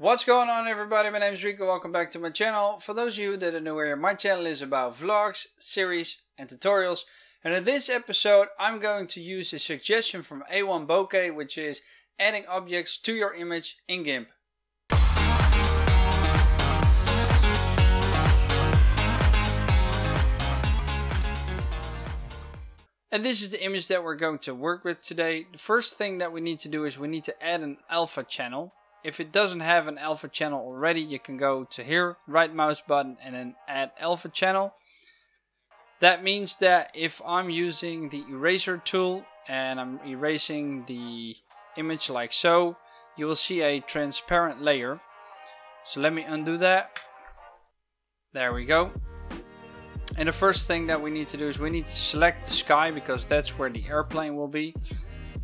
What's going on everybody, my name is Rico, welcome back to my channel. For those of you that are new here, my channel is about vlogs, series and tutorials. And in this episode I'm going to use a suggestion from A1 Bokeh which is adding objects to your image in GIMP. And this is the image that we're going to work with today. The first thing that we need to do is we need to add an alpha channel. If it doesn't have an alpha channel already, you can go to here, right mouse button and then add alpha channel. That means that if I'm using the eraser tool and I'm erasing the image like so, you will see a transparent layer. So let me undo that. There we go. And the first thing that we need to do is we need to select the sky because that's where the airplane will be.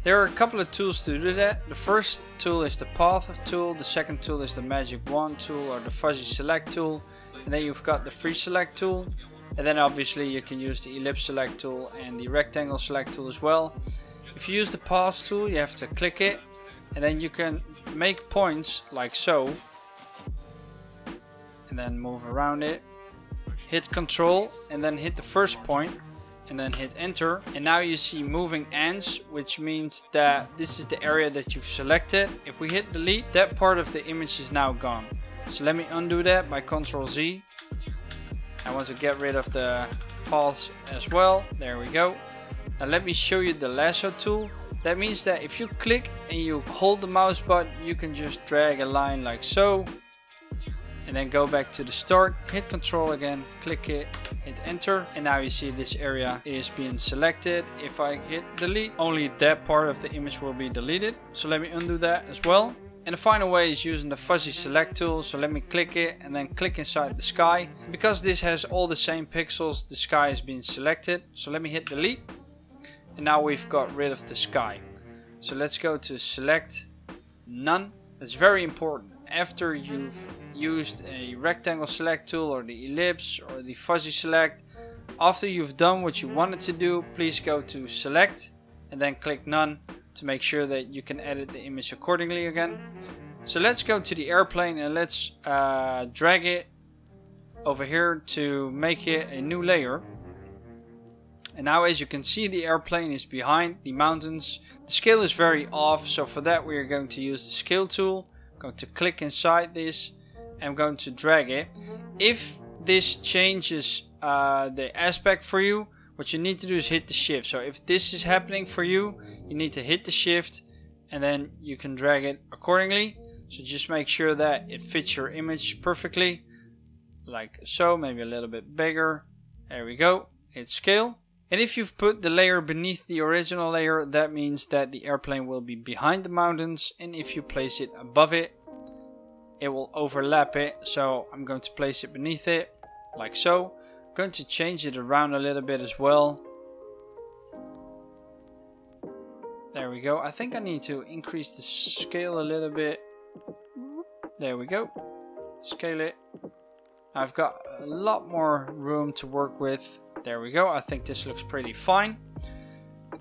There are a couple of tools to do that. The first tool is the path tool, the second tool is the magic wand tool or the fuzzy select tool. And then you've got the free select tool. And then obviously you can use the ellipse select tool and the rectangle select tool as well. If you use the path tool you have to click it and then you can make points like so and then move around it hit control and then hit the first point and then hit enter. And now you see moving ends which means that this is the area that you've selected. If we hit delete that part of the image is now gone. So let me undo that by ctrl z. I want to get rid of the paths as well. There we go. Now let me show you the lasso tool. That means that if you click and you hold the mouse button you can just drag a line like so and then go back to the start, hit control again, click it, hit enter and now you see this area is being selected. If I hit delete, only that part of the image will be deleted. So let me undo that as well. And the final way is using the fuzzy select tool. So let me click it and then click inside the sky. Because this has all the same pixels, the sky is being selected. So let me hit delete. And now we've got rid of the sky. So let's go to select none. That's very important after you've used a rectangle select tool or the ellipse or the fuzzy select, after you've done what you wanted to do, please go to select and then click none to make sure that you can edit the image accordingly again. So let's go to the airplane and let's uh, drag it over here to make it a new layer. And now as you can see the airplane is behind the mountains. The scale is very off so for that we are going to use the scale tool going to click inside this I'm going to drag it. If this changes uh, the aspect for you what you need to do is hit the shift. So if this is happening for you you need to hit the shift and then you can drag it accordingly. So just make sure that it fits your image perfectly. Like so maybe a little bit bigger. There we go. Hit scale and if you've put the layer beneath the original layer, that means that the airplane will be behind the mountains. And if you place it above it, it will overlap it. So I'm going to place it beneath it, like so. I'm going to change it around a little bit as well. There we go. I think I need to increase the scale a little bit. There we go. Scale it. I've got a lot more room to work with. There we go. I think this looks pretty fine.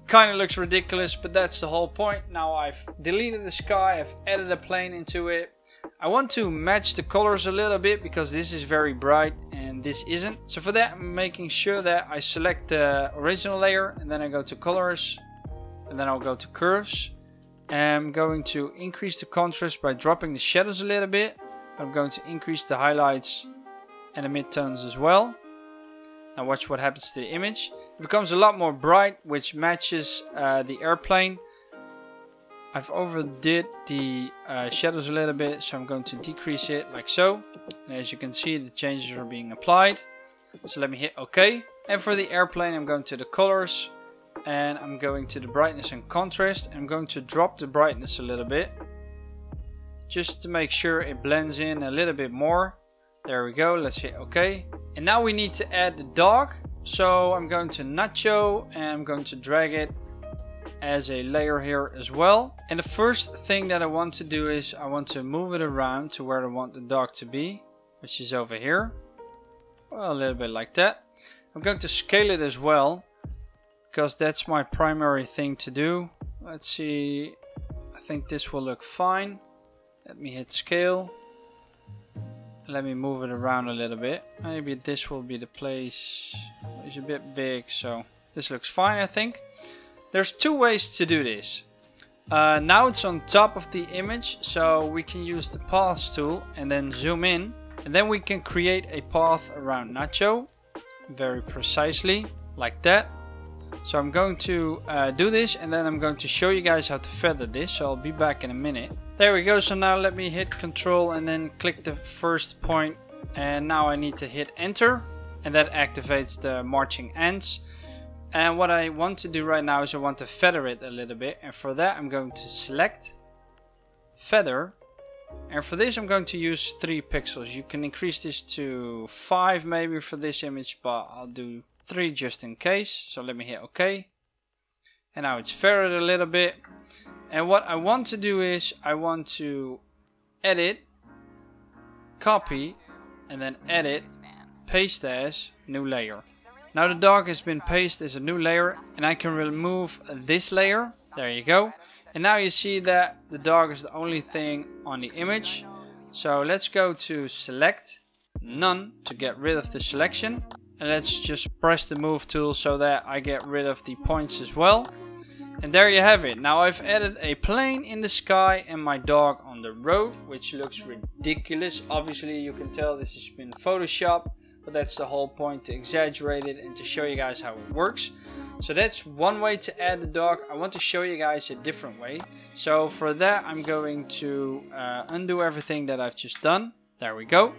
Kind of looks ridiculous, but that's the whole point. Now I've deleted the sky, I've added a plane into it. I want to match the colors a little bit because this is very bright and this isn't. So for that I'm making sure that I select the original layer and then I go to colors and then I'll go to curves. I'm going to increase the contrast by dropping the shadows a little bit. I'm going to increase the highlights and the midtones as well. Now watch what happens to the image. It becomes a lot more bright, which matches uh, the airplane. I've overdid the uh, shadows a little bit, so I'm going to decrease it like so. And as you can see, the changes are being applied. So let me hit OK. And for the airplane, I'm going to the colors. And I'm going to the brightness and contrast. I'm going to drop the brightness a little bit. Just to make sure it blends in a little bit more. There we go. Let's hit OK. And now we need to add the dog. So I'm going to Nacho and I'm going to drag it as a layer here as well. And the first thing that I want to do is I want to move it around to where I want the dog to be, which is over here. Well, a little bit like that. I'm going to scale it as well because that's my primary thing to do. Let's see. I think this will look fine. Let me hit scale. Let me move it around a little bit. Maybe this will be the place. It's a bit big, so this looks fine, I think. There's two ways to do this. Uh, now it's on top of the image, so we can use the path tool and then zoom in. And then we can create a path around Nacho, very precisely, like that. So I'm going to uh, do this and then I'm going to show you guys how to feather this. So I'll be back in a minute. There we go. So now let me hit control and then click the first. And now I need to hit enter and that activates the marching ants. And what I want to do right now is I want to feather it a little bit. And for that I'm going to select feather. And for this I'm going to use 3 pixels. You can increase this to 5 maybe for this image, but I'll do 3 just in case. So let me hit OK. And now it's feathered a little bit. And what I want to do is I want to edit, copy, and then edit, paste as new layer. Now the dog has been pasted as a new layer and I can remove this layer. There you go. And now you see that the dog is the only thing on the image. So let's go to select, none to get rid of the selection. And let's just press the move tool so that I get rid of the points as well. And there you have it. Now I've added a plane in the sky and my dog on the road, which looks ridiculous. Obviously you can tell this has been Photoshop, but that's the whole point to exaggerate it and to show you guys how it works. So that's one way to add the dog. I want to show you guys a different way. So for that I'm going to uh, undo everything that I've just done. There we go.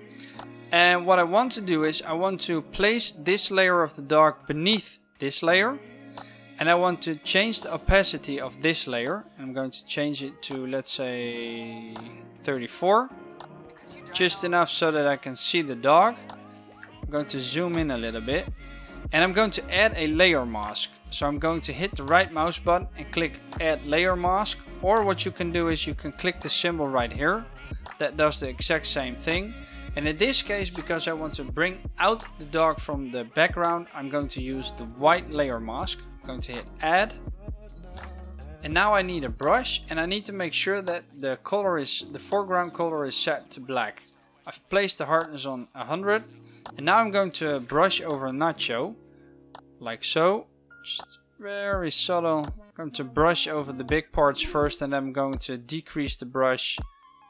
And what I want to do is I want to place this layer of the dog beneath this layer. And I want to change the opacity of this layer. I'm going to change it to, let's say, 34. Just enough so that I can see the dog. I'm going to zoom in a little bit. And I'm going to add a layer mask. So I'm going to hit the right mouse button and click add layer mask. Or what you can do is you can click the symbol right here. That does the exact same thing. And in this case, because I want to bring out the dog from the background, I'm going to use the white layer mask. Going to hit add. And now I need a brush and I need to make sure that the color is, the foreground color is set to black. I've placed the hardness on 100. And now I'm going to brush over a Nacho. Like so. Just very subtle. I'm going to brush over the big parts first and then I'm going to decrease the brush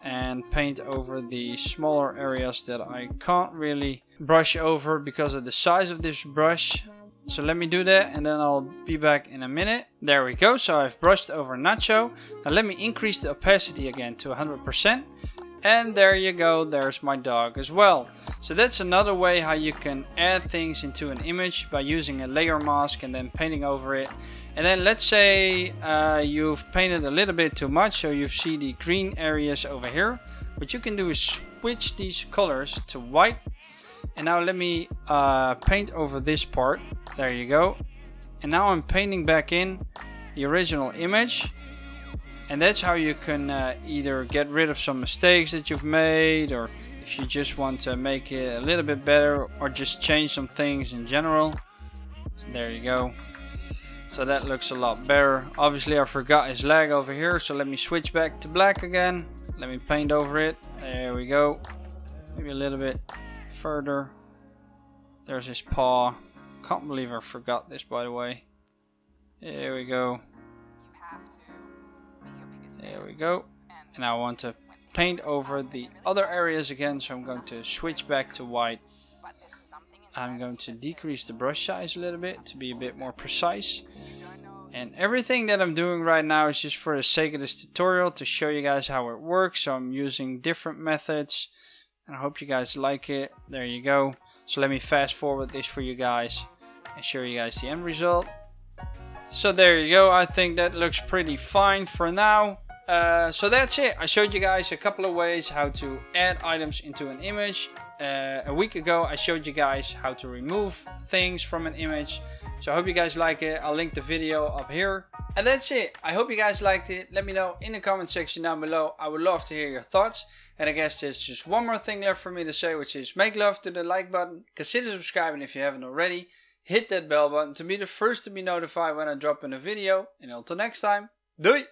and paint over the smaller areas that I can't really brush over because of the size of this brush. So let me do that and then I'll be back in a minute. There we go, so I've brushed over Nacho. Now let me increase the opacity again to 100%. And there you go, there's my dog as well. So that's another way how you can add things into an image by using a layer mask and then painting over it. And then let's say uh, you've painted a little bit too much, so you see the green areas over here. What you can do is switch these colors to white. And now let me uh, paint over this part. There you go. And now I'm painting back in the original image. And that's how you can uh, either get rid of some mistakes that you've made or if you just want to make it a little bit better or just change some things in general. So there you go. So that looks a lot better. Obviously I forgot his leg over here so let me switch back to black again. Let me paint over it. There we go. Maybe a little bit further. There's his paw. Can't believe I forgot this by the way. Here we go. There we go. And I want to paint over the other areas again, so I'm going to switch back to white. I'm going to decrease the brush size a little bit to be a bit more precise. And everything that I'm doing right now is just for the sake of this tutorial to show you guys how it works. So I'm using different methods and I hope you guys like it. There you go. So let me fast forward this for you guys and show you guys the end result. So there you go. I think that looks pretty fine for now. Uh, so that's it. I showed you guys a couple of ways how to add items into an image. Uh, a week ago I showed you guys how to remove things from an image. So I hope you guys like it. I'll link the video up here. And that's it. I hope you guys liked it. Let me know in the comment section down below. I would love to hear your thoughts. And I guess there's just one more thing left for me to say, which is make love to the like button. Consider subscribing if you haven't already. Hit that bell button to be the first to be notified when I drop in a video. And until next time, doei!